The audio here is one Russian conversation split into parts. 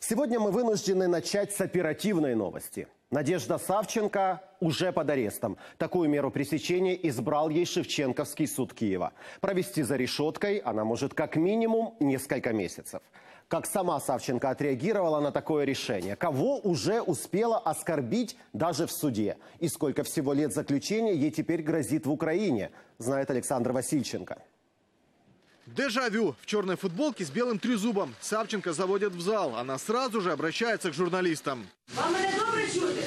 Сегодня мы вынуждены начать с оперативной новости. Надежда Савченко уже под арестом. Такую меру пресечения избрал ей Шевченковский суд Киева. Провести за решеткой она может как минимум несколько месяцев. Как сама Савченко отреагировала на такое решение? Кого уже успела оскорбить даже в суде? И сколько всего лет заключения ей теперь грозит в Украине? Знает Александр Васильченко. Дежавю. В черной футболке с белым трезубом. Савченко заводят в зал. Она сразу же обращается к журналистам. Вам мене добре чути?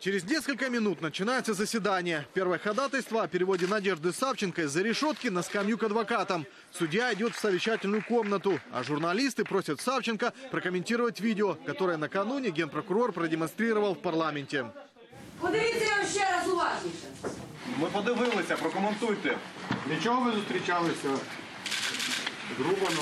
Через несколько минут начинается заседание. Первое ходатайство о переводе Надежды Савченко из-за решетки на скамью к адвокатам. Судья идет в совещательную комнату, а журналисты просят Савченко прокомментировать видео, которое накануне генпрокурор продемонстрировал в парламенте. Подивіться ще раз уважніше. Ми подивилися, прокоментуйте. Для чого ви зустрічалися? Грубо, ну.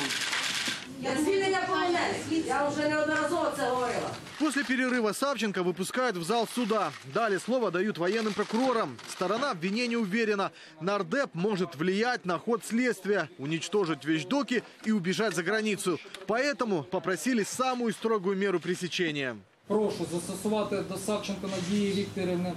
Я звільнення полонених. Я вже неодноразово це говорила. После перерыва Савченко выпускают в зал суда. Далее слово дают военным прокурорам. Сторона обвинения уверена, нардеп может влиять на ход следствия, уничтожить вещдоки и убежать за границу. Поэтому попросили самую строгую меру пресечения. Прошу застосувати до Савченко Надії Вікторівни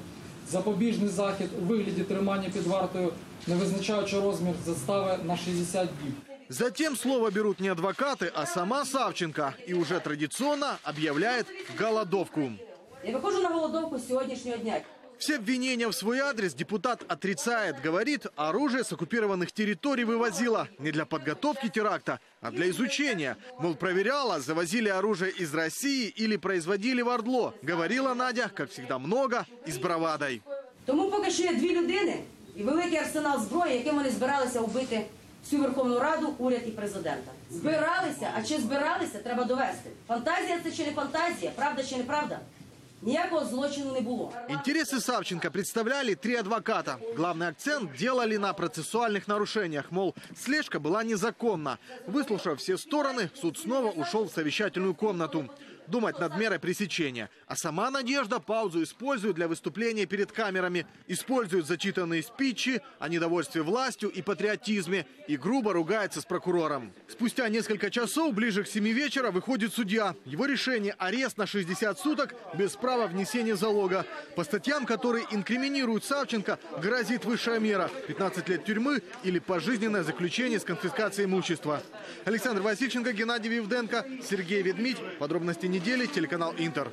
запобіжний захід у вигляді тримання під вартою, не визначаючи розмір застави на 60 діб. Затем слово берут не адвокаты, а сама Савченко. И уже традиционно объявляет голодовку. Я виходжу на голодовку з сьогоднішнього дня. Все обвинения в свой адрес депутат отрицает. Говорит, оружие с оккупированных территорий вывозила не для подготовки теракта, а для изучения. Мол, проверяла, завозили оружие из России или производили в Ордло. Говорила Надя, как всегда, много и с бравадой. Тому поки що є дві людини і великий арсенал зброї, яким вони збиралися вбити всю Верховну Раду, уряд і президента. Збиралися, а чи збиралися, треба довести. Фантазія це чи не фантазія, правда чи неправда? Ніякого злочину не було. Интересы Савченко представляли три адвоката. Главный акцент делали на процессуальных нарушениях. Мол, слежка была незаконна. Выслушав все стороны, суд снова ушел в совещательную комнату. Думать над мерой пресечения. А сама Надежда паузу использует для выступления перед камерами. Использует зачитанные спичи о недовольстве властью и патриотизме. И грубо ругается с прокурором. Спустя несколько часов, ближе к 7 вечера, выходит судья. Его решение – арест на 60 суток без права внесения залога. По статьям, которые инкриминируют Савченко, грозит высшая мера – 15 лет тюрьмы или пожизненное заключение с конфискацией имущества. Александр Васильченко, Геннадий Вивденко, Сергей Ведмидь. Подробности недели, телеканал «Интер».